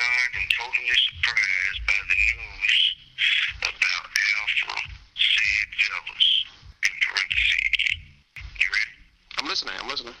stunned and totally surprised by the news about Alpha said fellas in parentheses. You ready? I'm listening. I'm listening.